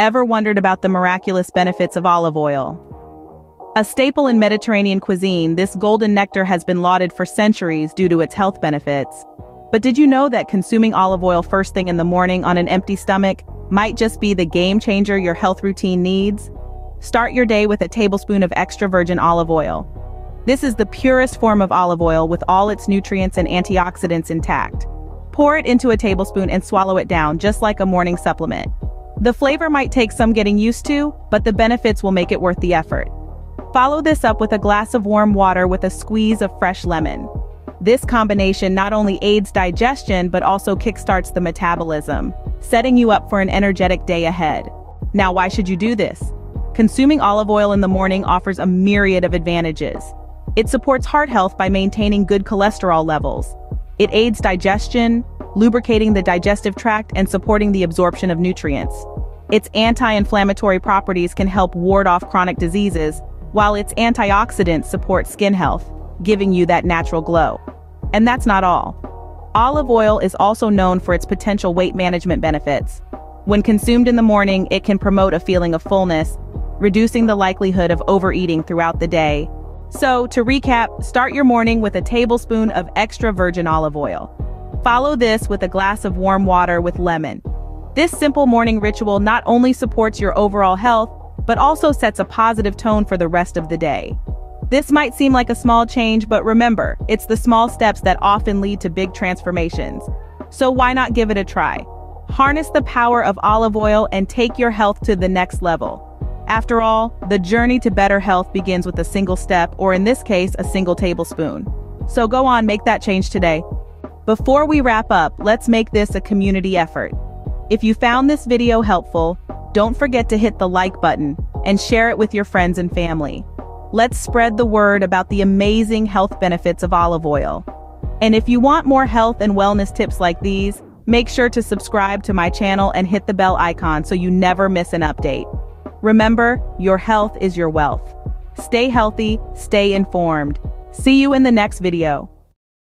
Ever wondered about the miraculous benefits of olive oil? A staple in Mediterranean cuisine, this golden nectar has been lauded for centuries due to its health benefits. But did you know that consuming olive oil first thing in the morning on an empty stomach might just be the game changer your health routine needs? Start your day with a tablespoon of extra virgin olive oil. This is the purest form of olive oil with all its nutrients and antioxidants intact. Pour it into a tablespoon and swallow it down just like a morning supplement. The flavor might take some getting used to, but the benefits will make it worth the effort. Follow this up with a glass of warm water with a squeeze of fresh lemon. This combination not only aids digestion but also kickstarts the metabolism, setting you up for an energetic day ahead. Now why should you do this? Consuming olive oil in the morning offers a myriad of advantages. It supports heart health by maintaining good cholesterol levels. It aids digestion, lubricating the digestive tract and supporting the absorption of nutrients. Its anti-inflammatory properties can help ward off chronic diseases, while its antioxidants support skin health, giving you that natural glow. And that's not all. Olive oil is also known for its potential weight management benefits. When consumed in the morning, it can promote a feeling of fullness, reducing the likelihood of overeating throughout the day. So, to recap, start your morning with a tablespoon of extra virgin olive oil. Follow this with a glass of warm water with lemon. This simple morning ritual not only supports your overall health, but also sets a positive tone for the rest of the day. This might seem like a small change, but remember, it's the small steps that often lead to big transformations. So why not give it a try? Harness the power of olive oil and take your health to the next level. After all, the journey to better health begins with a single step, or in this case, a single tablespoon. So go on, make that change today. Before we wrap up, let's make this a community effort. If you found this video helpful, don't forget to hit the like button and share it with your friends and family. Let's spread the word about the amazing health benefits of olive oil. And if you want more health and wellness tips like these, make sure to subscribe to my channel and hit the bell icon so you never miss an update. Remember, your health is your wealth. Stay healthy, stay informed. See you in the next video.